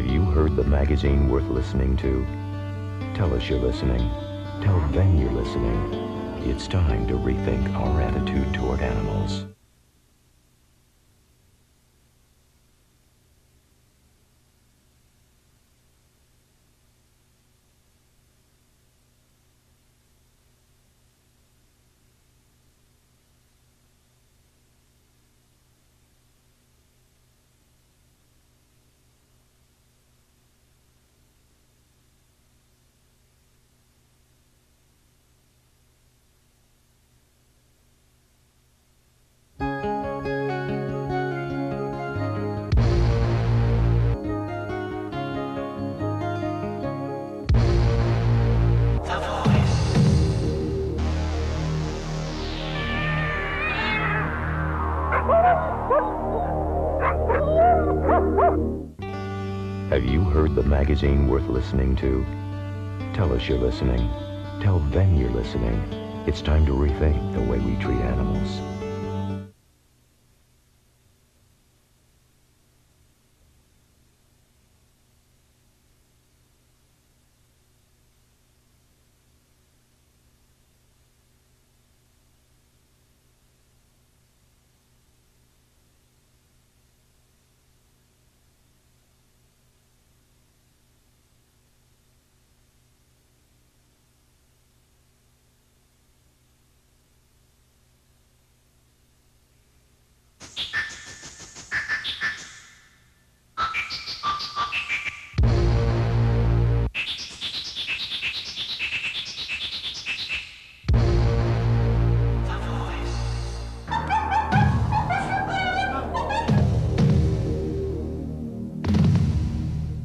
the magazine worth listening to? Tell us you're listening. Tell them you're listening. It's time to rethink our attitude toward animals. Have you heard the magazine worth listening to? Tell us you're listening. Tell them you're listening. It's time to rethink the way we treat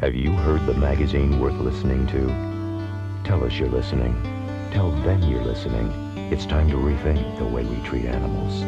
Have you heard the magazine worth listening to? Tell us you're listening. Tell them you're listening. It's time to rethink the way we treat animals.